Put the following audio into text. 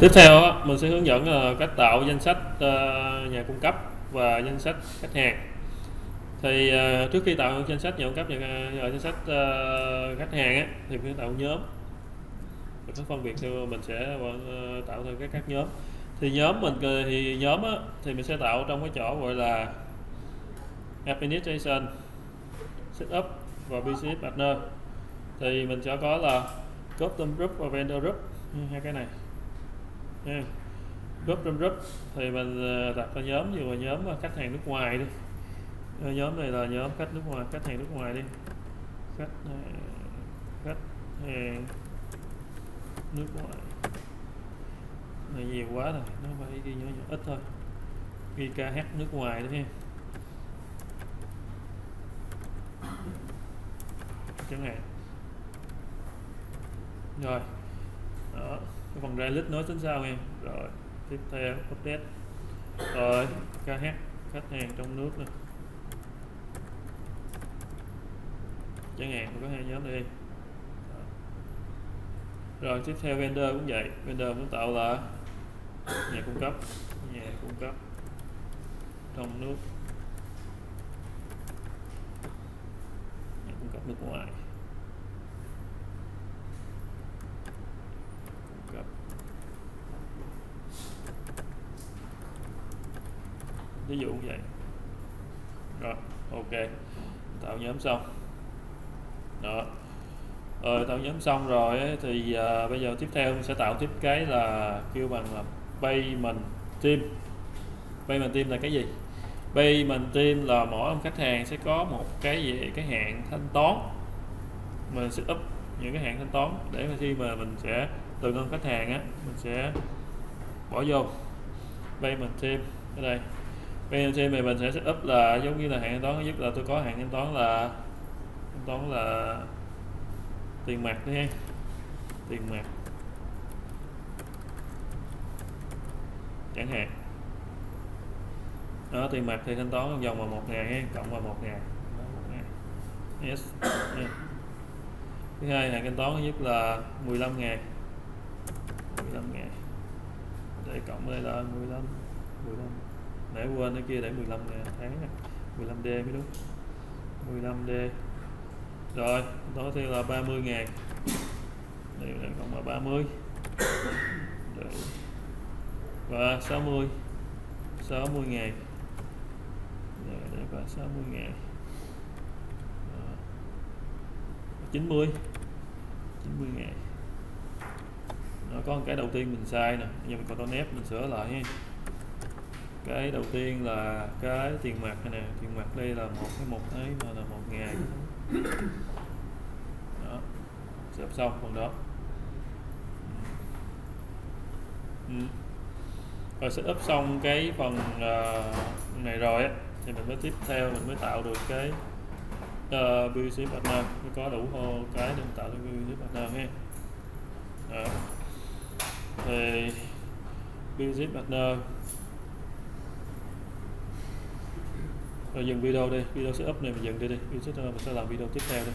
tiếp theo mình sẽ hướng dẫn ờ, cách tạo danh sách ờ, nhà cung cấp và danh sách khách hàng. Thì ờ, trước khi tạo danh sách nhà cung cấp và danh sách khách hàng thì phải tạo nhóm. Mình phân biệt theo mình sẽ tạo theo các các nhóm. Thì nhóm mình thì nhóm thì mình sẽ tạo trong cái chỗ gọi là administration, setup và business partner. Thì mình sẽ có là custom group và vendor group, hai cái này nha group trong group. Thì mình ờ, đặt cái nhóm như là nhóm ờ, khách hàng nước ngoài đi. Ờ, nhóm này là nhóm khách nước ngoài khách hàng nước ngoài đi. Khách khách hàng nước ngoài. Này nhiều quá rồi. Nó phải ghi nhỏ, nhỏ ít thôi. Ghi KH nước ngoài đó ha chẳng hạn. Rồi. Đó cái phần ra list nói tính sao em. Rồi, tiếp theo, update. Rồi KH khách hàng trong nước này chẳng hạn, có hai nhóm đây. Rồi, tiếp theo vendor cũng vậy. Vendor muốn tạo là nhà cung cấp. Nhà cung cấp trong nước. Nhà cung cấp nước ngoài cung cấp ví dụ vậy. Rồi ok. Tạo nhóm xong. Đó. Rồi tạo nhóm xong rồi ấy, thì à, bây giờ tiếp theo mình sẽ tạo tiếp cái là kêu bằng là payment team. Payment team là cái gì? Payment team là mỗi ông khách hàng sẽ có một cái gì? Cái hạn thanh toán. Mình sẽ up những cái hạn thanh toán để mà khi mà mình sẽ từ ngân khách hàng á mình sẽ bỏ vô. Payment team ở đây payment thì mình sẽ set up là giống như là hạn thanh toán. Thứ nhất là tôi có hạn thanh toán là, thanh toán là tiền mặt đi ha. Tiền mặt. Chẳng hạn. Đó, tiền mặt thì thanh toán trong vòng vào một ngày ha, cộng vào một ngày. Yes. Nha. thứ hai hạn thanh toán thứ nhất là 15 ngày. 15 ngày. Để cộng đây là 15 15 nãy quên cái kia để 15 tháng 15D mới đúng. 15D rồi đó thì là 30 ngàn. Đây là cộng là 30 Đấy. và 60 60 ngày Rồi, đây là 60 ngày Đó. 90 90 ngày nó có một cái đầu tiên mình sai nè. Giờ mình còn to nép mình sửa lại ha cái đầu tiên là cái tiền mặt này nè. Tiền mặt đây là một cái một ấy mà là một ngày. Đó. Xếp xong phần đó. Ừ. ừ. rồi setup xong cái phần uh, này rồi á thì mình mới tiếp theo mình mới tạo được cái uh, BC partner mới có đủ hồ cái để mình tạo được BC partner ha đó. thì BC partner rồi dừng video đi, video setup này mình dừng đi đi. Video mình sẽ làm video tiếp theo đi.